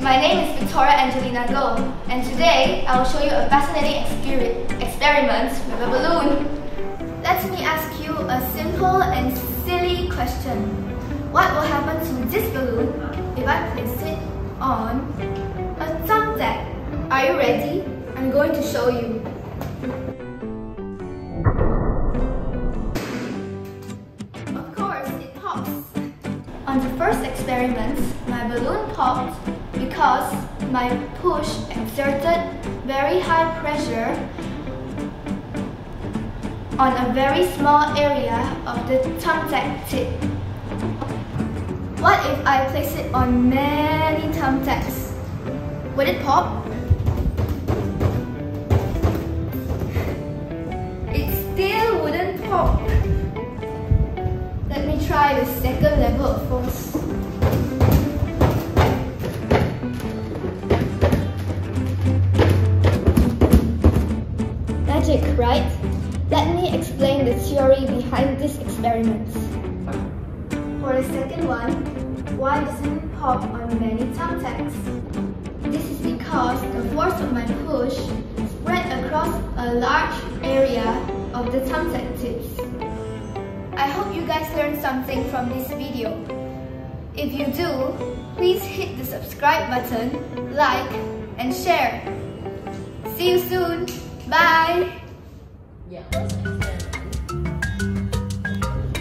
My name is Victoria Angelina Go, and today I will show you a fascinating experiment with a balloon. Let me ask you a simple and silly question. What will happen to this balloon if I place it on a thumbtack? Are you ready? I'm going to show you. Of course, it pops. On the first experiment, my balloon popped because my push exerted very high pressure on a very small area of the thumbtack tip. What if I place it on many thumbtacks? Would it pop? It still wouldn't pop. Let me try the second level Magic, right? Let me explain the theory behind this experiment. For the second one, why doesn't it pop on many thumbtacks? This is because the force of my push spread across a large area of the thumbtack tips. I hope you guys learned something from this video. If you do, please hit the subscribe button, like, and share. See you soon. Bye. Yeah.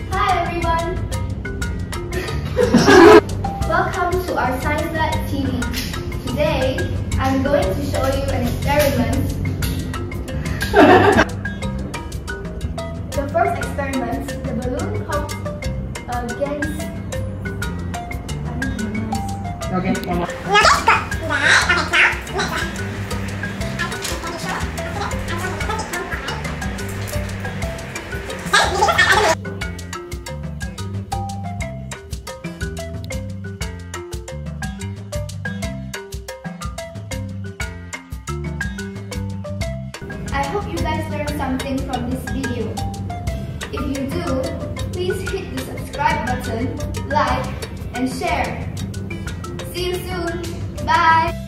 Hi everyone! Welcome to our Science Lab TV. Today, I'm going to show you an experiment. the first experiment, the balloon popped against... I don't know. Okay, I hope you guys learned something from this video. If you do, please hit the subscribe button, like, and share. See you soon. Bye.